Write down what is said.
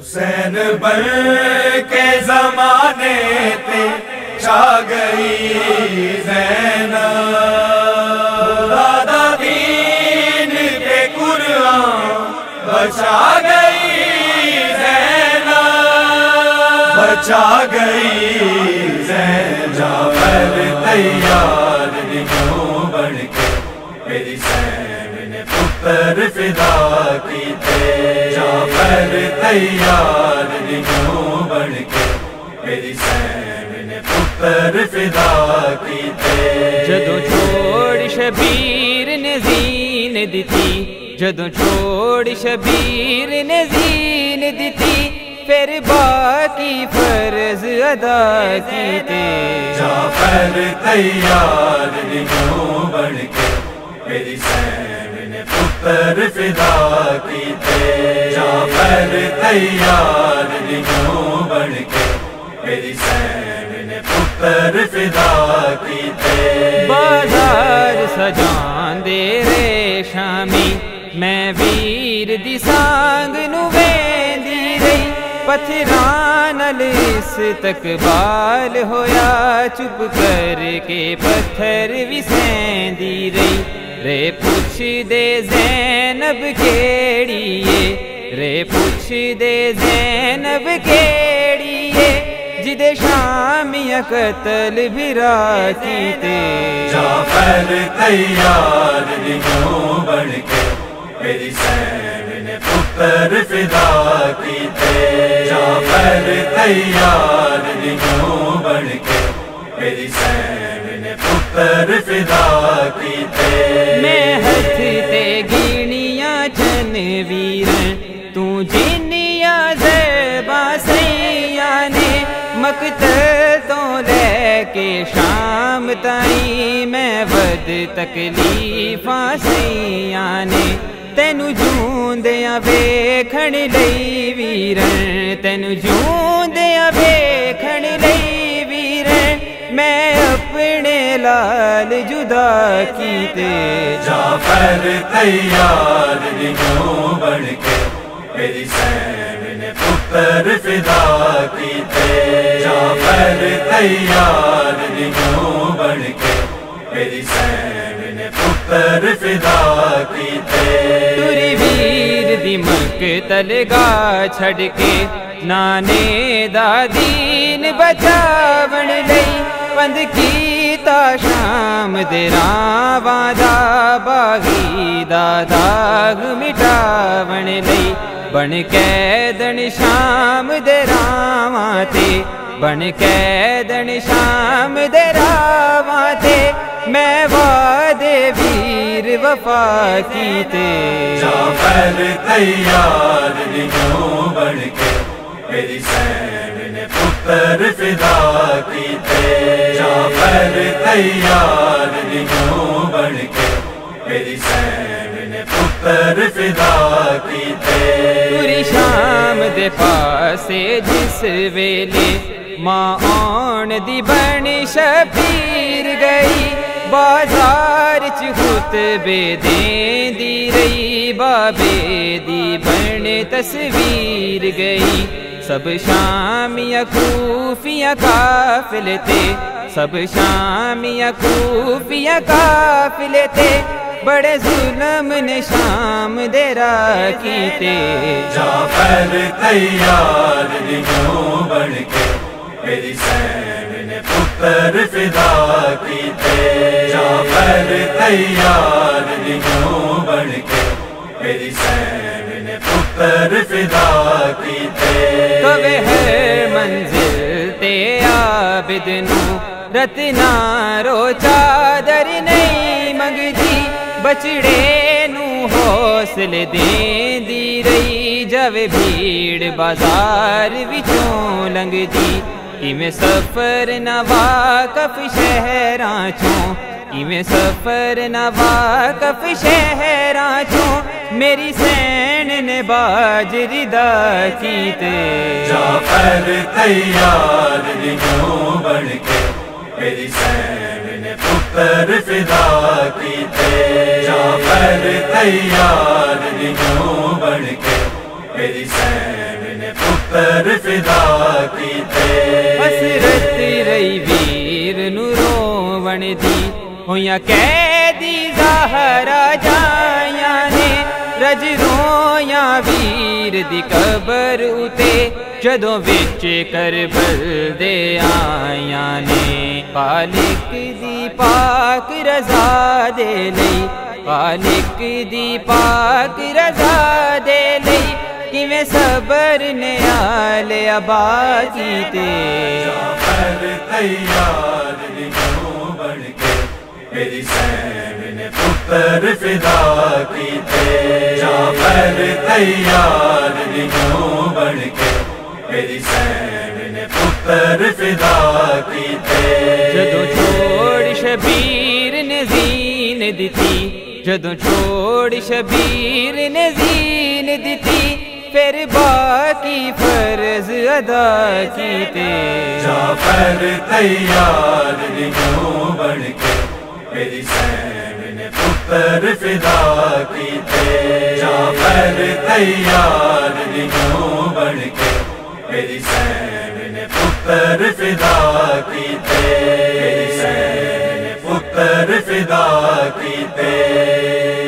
हुसैन बल के जमाने पे छा गई जैना। दादा दीन के कुरान बचा गई जैना। बचा गई जैन तैयार। बन मेरी सैन ने पुत्र फिदा कीते जाफ़र तैयार ने क्यों बन के मेरी सैन ने पुत्र फिदा कीते जदों छोड़ शबीर ने जीन दी थी, जदों छोड़ शबीर ने जीन दी थी, फिर बाकी फ़र्ज़ अदा कीते जाफ़र तैयार बन के मेरी सैन ने पुत्र फिदा कीते जाफ़र तैयार नियो बन के मेरी सैन ने पुत्र फिदा कीते बाज़ार सजान दे रे शामी मैं वीर दी सांग नु वेंदी रही। पत्थरां नल इस तकबाल होया, चुप करके पत्थर विसेंदी रही। रे पुछ दे जैनब केड़िए, रे पुछ दे जैनब केड़िए, जिदे शामिया कतल भी राती ते। जाफ़र तैयार क्यों बन के मेरी सैन ने पुत्र फिदा की ते। जाफ़र तैयार क्यों बन के मेरी मैं हथ गिणिया जन वीर तू जिनिया जैबा ने मकत तो लेके शाम ताई मैं बद तकलीफा सैया ने तेन जूंदिया वेखण लई वीर तेन जूंदिया वेखण लई मैं अपने लाल जुदा की ते जाफ़र तैयार क्यों बन के मेरी सैन ने पुत्र फिदा की ते जाफ़र तैयार क्यों बन के मेरी सैन ने पुत्र फिदा की तुरी वीर दिमक तलगा छड़ नाने दादीन बचावने बंद कीता शाम देरा वादा बागी दा दाग मिटावण नहीं बन कैदन शाम दे रावां ते, बन कैदन शाम दे रावां ते, मैं वादे वीर वफा कीते। जाफ़र तैयार नियो बन के मेरी सैन ने पुत्र फिदा की थे जाफ़र तैयार नियो बन के मेरी सैन ने पुत्र फिदा की थे पूरी शाम दे पासे जिस वेले माँ दी बनी शबीर गई, बाज़ार च खुतबे दी रही, बाबे दी बन तस्वीर गई। सब शामिया खूफिया काफिल थे। सब शामिया खूफिया काफिल थे। बड़े जुलम ने शाम देरा की थे। जाफ़र तैयार क्यों बन के, मेरी सैन ने पुत्र फिदा की थे। जाफ़र तैयार क्यों मेरी सैन अतर फिदा की कवे हर मंजिल ते आबिदनु, रतना रो चादर नहीं मंगदी बचड़े नु हौसल देंदी रही, जब भीड़ बाज़ार विचों लंगदी कि मैं सफ़र नवा कफ शहरां चों इमें सफ़र नवा कफ शहरा चो मेरी सैन ने बाजरिदा कीते जाफ़र तैयार क्यों बन के मेरी सैन ने पुत्र फिदा कीते जाफ़र तैयार क्यों बन के मेरी सैन ने पुत्र फिदा कीते हसरत रही वीर नूरोवण दी होया कैदी ज़ाहरा जाया ने रज रोया वीर दी कबर उते, जदों विच करबल दे आया ने पालिक दी पाक रजा दे लई, पालिक दी पाक रजा दे लई, किवें सबर ने आले अबा कीते जाफ़र तैयार दिनों बन के मेरी सैन ने पुत्र फिदा कीते जाफ़र तैयार दिनों बन के मेरी सैन ने पुत्र फिदा कीते जदों छोड़ शबीर ने जीन दिती जदों छोड़ शबीर ने जीन दिती फिर बाकी फ़र्ज़ अदा कीते। जाफ़र तैयार दिनों बन के मेरी सैन ने पुत्र फिदा की थे जाफ़र तैयार बन के मेरी सैन ने पुत्र फिदा की थे सैन पुत्र फिदा की थे